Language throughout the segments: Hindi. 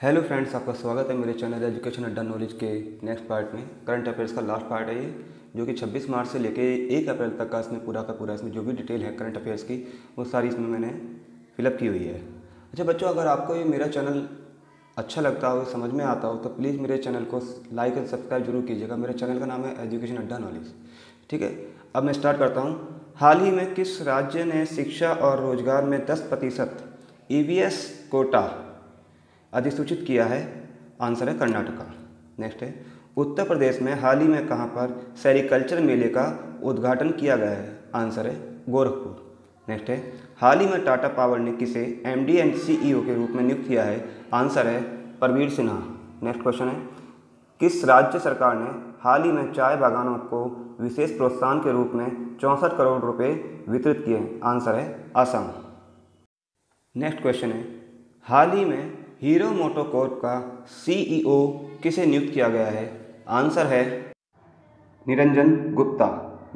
हेलो फ्रेंड्स आपका स्वागत है मेरे चैनल एजुकेशन अड्डा नॉलेज के नेक्स्ट पार्ट में। करंट अफेयर्स का लास्ट पार्ट है ये, जो कि 26 मार्च से लेके 1 अप्रैल तक का इसमें पूरा का पूरा इसमें जो भी डिटेल है करंट अफेयर्स की, वो सारी इसमें मैंने फिलअप की हुई है। अच्छा बच्चों, अगर आपको ये मेरा चैनल अच्छा लगता हो, समझ में आता हो तो प्लीज़ मेरे चैनल को लाइक एंड सब्सक्राइब ज़रूर कीजिएगा। मेरे चैनल का नाम है एजुकेशन अड्डा नॉलेज ठीक है, अब मैं स्टार्ट करता हूँ। हाल ही में किस राज्य ने शिक्षा और रोज़गार में 10 प्रतिशत ई कोटा अधिसूचित किया है? आंसर है कर्नाटका। नेक्स्ट है, उत्तर प्रदेश में हाल ही में कहाँ पर सेरिकल्चर मेले का उद्घाटन किया गया है? आंसर है गोरखपुर। नेक्स्ट है, हाल ही में टाटा पावर ने किसे एम डी एंड सी के रूप में नियुक्त किया है? आंसर है परवीर सिन्हा। नेक्स्ट क्वेश्चन है, किस राज्य सरकार ने हाल ही में चाय बागानों को विशेष प्रोत्साहन के रूप में चौंसठ करोड़ रुपए वितरित किए आंसर है आसाम। नेक्स्ट क्वेश्चन है, हाल ही में हीरो मोटोकॉर्प का सीईओ किसे नियुक्त किया गया है? आंसर है निरंजन गुप्ता।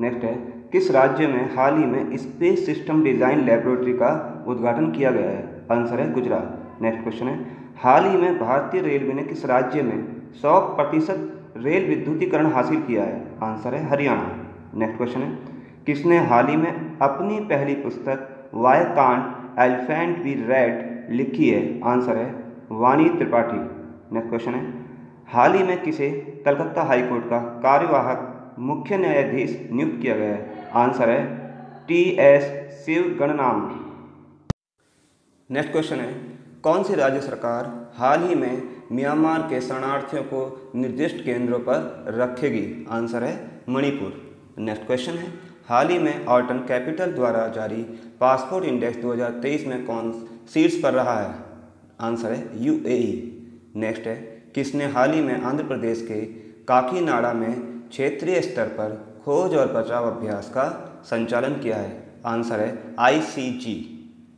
नेक्स्ट है, किस राज्य में हाल ही में स्पेस सिस्टम डिज़ाइन लेबोरेटरी का उद्घाटन किया गया है? आंसर है गुजरात। नेक्स्ट क्वेश्चन है, हाल ही में भारतीय रेलवे ने किस राज्य में 100 प्रतिशत रेल विद्युतीकरण हासिल किया है? आंसर है हरियाणा। नेक्स्ट क्वेश्चन है, किसने हाल ही में अपनी पहली पुस्तक why can't elephant be red लिखी है? आंसर है वाणी त्रिपाठी। नेक्स्ट क्वेश्चन है। हाल ही में किसे कलकत्ता हाईकोर्ट का कार्यवाहक मुख्य न्यायाधीश नियुक्त किया गया है? आंसर है T S Sivagnanam next question है। कौन सी राज्य सरकार हाल ही में म्यांमार के शरणार्थियों को निर्दिष्ट केंद्रों पर रखेगी? आंसर है मणिपुर। नेक्स्ट क्वेश्चन है। हाल ही में ऑर्टन कैपिटल द्वारा जारी पासपोर्ट इंडेक्स 2023 में कौन सीट्स पर रहा है? आंसर है यूएई। नेक्स्ट है, किसने हाल ही में आंध्र प्रदेश के काकीनाडा में क्षेत्रीय स्तर पर खोज और बचाव अभ्यास का संचालन किया है? आंसर है आईसीजी।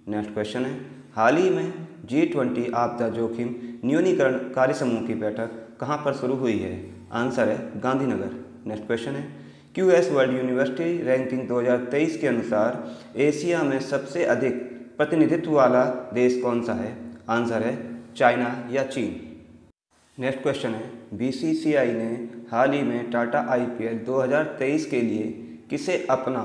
नेक्स्ट क्वेश्चन है, हाल ही में जी ट्वेंटी आपदा जोखिम न्यूनीकरण कार्य समूह की बैठक कहाँ पर शुरू हुई है? आंसर है गांधीनगर। नेक्स्ट क्वेश्चन है Q S world university ranking 2023 के अनुसार एशिया में सबसे अधिक प्रतिनिधित्व वाला देश कौन सा है? आंसर है चाइना या चीन। नेक्स्ट क्वेश्चन है बीसीसीआई ने हाल ही में टाटा आईपीएल 2023 के लिए किसे अपना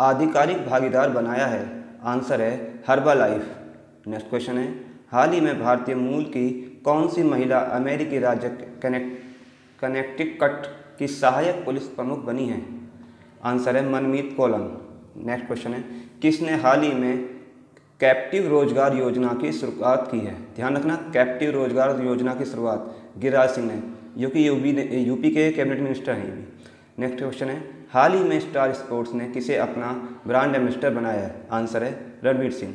आधिकारिक भागीदार बनाया है? आंसर है हर्बा लाइफ नेक्स्ट क्वेश्चन है, हाल ही में भारतीय मूल की कौन सी महिला अमेरिकी राज्य कनेक्ट कनेक्टिकट की सहायक पुलिस प्रमुख बनी है? आंसर है मनमीत कोलन नेक्स्ट क्वेश्चन है, किसने हाल ही में कैप्टिव रोज़गार योजना की शुरुआत की है। ध्यान रखना, कैप्टिव रोज़गार योजना की शुरुआत गिरिराज सिंह ने जो कि यूपी ने, यूपी के कैबिनेट मिनिस्टर हैं भी। नेक्स्ट क्वेश्चन है, हाल ही में स्टार स्पोर्ट्स ने किसे अपना ब्रांड एम्बेसडर बनाया है? आंसर है, रणवीर सिंह।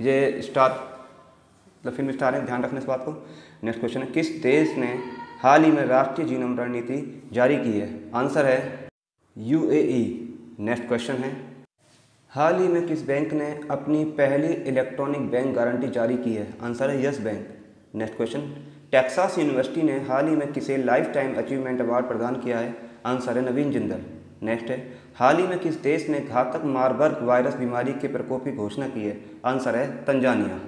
ये स्टार मतलब फ़िल्म स्टार है, ध्यान रखना इस बात को। नेक्स्ट क्वेश्चन है, किस देश ने हाल ही में राष्ट्रीय जीनोम रणनीति जारी की है? आंसर है, यूएई। नेक्स्ट क्वेश्चन है हाल ही में किस बैंक ने अपनी पहली इलेक्ट्रॉनिक बैंक गारंटी जारी की है? आंसर है Yes Bank. Next question Texas university ने हाल ही में किसे लाइफ टाइम अचीवमेंट अवार्ड प्रदान किया है? आंसर है नवीन जिंदल। नेक्स्ट है। हाल ही में किस देश ने घातक मारबर्ग वायरस बीमारी के प्रकोप की घोषणा की है? आंसर है तंजानिया।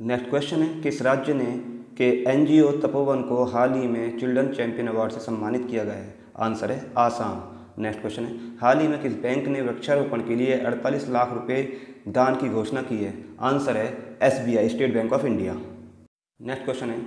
नेक्स्ट क्वेश्चन है। किस राज्य ने के एनजीओ तपोवन को हाल ही में चिल्ड्रन चैंपियन अवार्ड से सम्मानित किया गया है? आंसर है आसाम। नेक्स्ट क्वेश्चन है। हाल ही में किस बैंक ने वृक्षारोपण के लिए 48 लाख रुपए दान की घोषणा की है? आंसर है SBI State Bank of India next question है,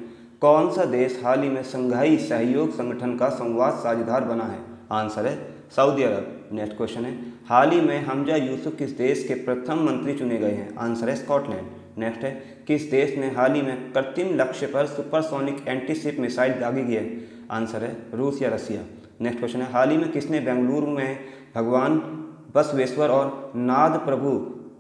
कौन सा देश हाल ही में संघाई सहयोग संगठन का संवाद साझेदार बना है? आंसर है सऊदी अरब नेक्स्ट क्वेश्चन है, हाल ही में हमजा यूसुफ किस देश के प्रथम मंत्री चुने गए हैं? आंसर है स्कॉटलैंड नेक्स्ट है, किस देश ने हाल ही में कृत्रिम लक्ष्य पर सुपरसोनिक एंटीशिप मिसाइल दागी की है? आंसर है रूस या रसिया। नेक्स्ट क्वेश्चन है, हाल ही में किसने बेंगलुरु में भगवान बसवेश्वर और नाद प्रभु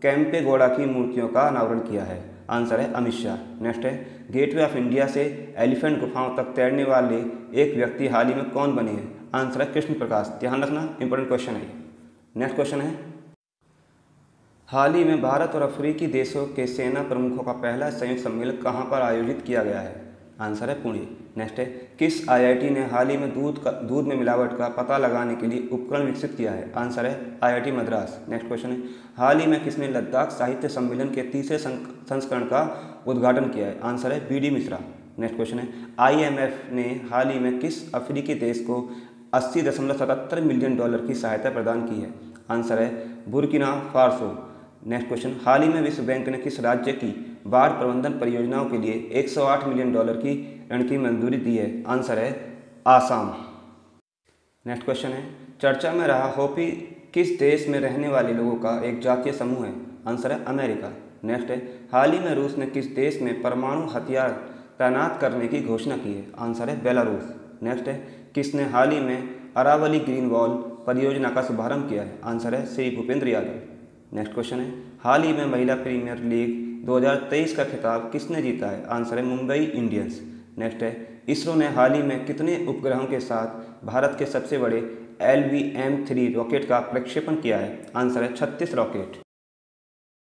कैंपे गौड़ा की मूर्तियों का अनावरण किया है? आंसर है अमित शाह। नेक्स्ट है, गेटवे ऑफ़ इंडिया से एलिफेंट गुफाओं तक तैरने वाले एक व्यक्ति हाल ही में कौन बने हैं? आंसर है कृष्ण प्रकाश ध्यान रखना इंपॉर्टेंट क्वेश्चन है नेक्स्ट क्वेश्चन है, हाल ही में भारत और अफ्रीकी देशों के सेना प्रमुखों का पहला संयुक्त सम्मेलन कहाँ पर आयोजित किया गया है? आंसर है पुणे। नेक्स्ट है, किस आईआईटी ने हाल ही में दूध का दूध में मिलावट का पता लगाने के लिए उपकरण विकसित किया है? आंसर है आईआईटी मद्रास। नेक्स्ट क्वेश्चन है, हाल ही में किसने लद्दाख साहित्य सम्मेलन के तीसरे संस्करण का उद्घाटन किया है? आंसर है B D Mishra. Next question है आईएमएफ ने हाल ही में किस अफ्रीकी देश को अस्सी दशमलव सतहत्तर मिलियन डॉलर की सहायता प्रदान की है? आंसर है बुरकिना फारसो। नेक्स्ट क्वेश्चन हाल ही में विश्व बैंक ने किस राज्य की बाढ़ प्रबंधन परियोजनाओं के लिए 108 मिलियन डॉलर की ऋण की मंजूरी दी है। आंसर है आसाम। नेक्स्ट क्वेश्चन है, चर्चा में रहा होपी किस देश में रहने वाले लोगों का एक जातीय समूह है? आंसर है अमेरिका। नेक्स्ट है, हाल ही में रूस ने किस देश में परमाणु हथियार तैनात करने की घोषणा की है? आंसर है बेलारूस। नेक्स्ट है, किसने हाल ही में अरावली ग्रीन वॉल परियोजना का शुभारंभ किया है? आंसर है श्री भूपेंद्र यादव। नेक्स्ट क्वेश्चन है, हाल ही में महिला प्रीमियर लीग 2023 का खिताब किसने जीता है? आंसर है मुंबई इंडियंस। नेक्स्ट है, इसरो ने हाल ही में कितने उपग्रहों के साथ भारत के सबसे बड़े L V M three rocket का प्रक्षेपण किया है? आंसर है छत्तीस रॉकेट।